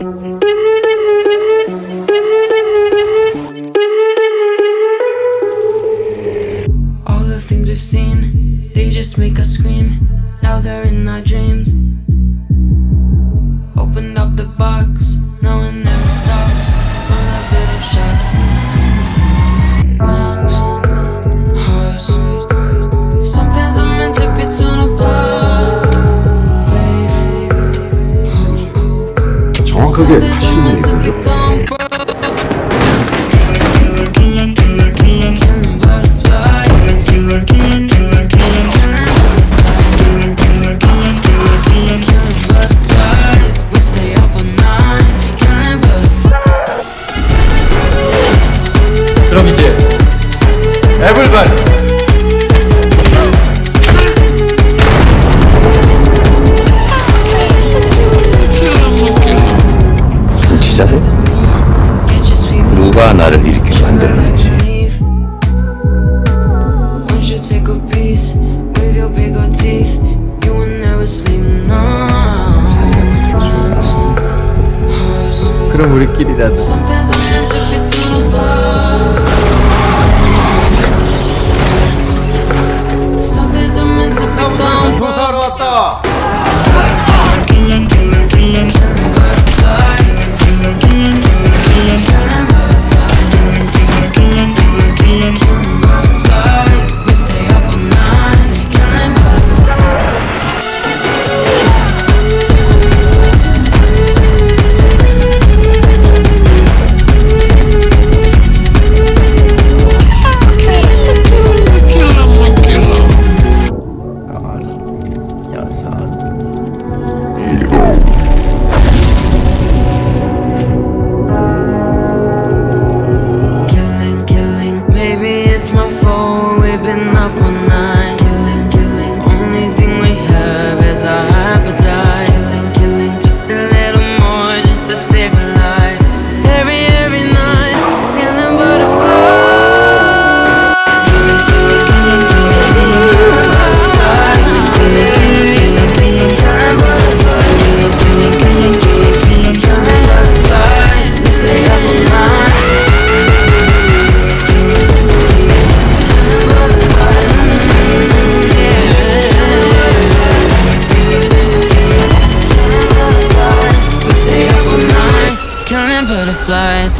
All the things we've seen, they just make us scream. 그게 80년이거든. 그럼 이제 에블바디 그럼 우리끼리라도. 조사하러 왔다. butterflies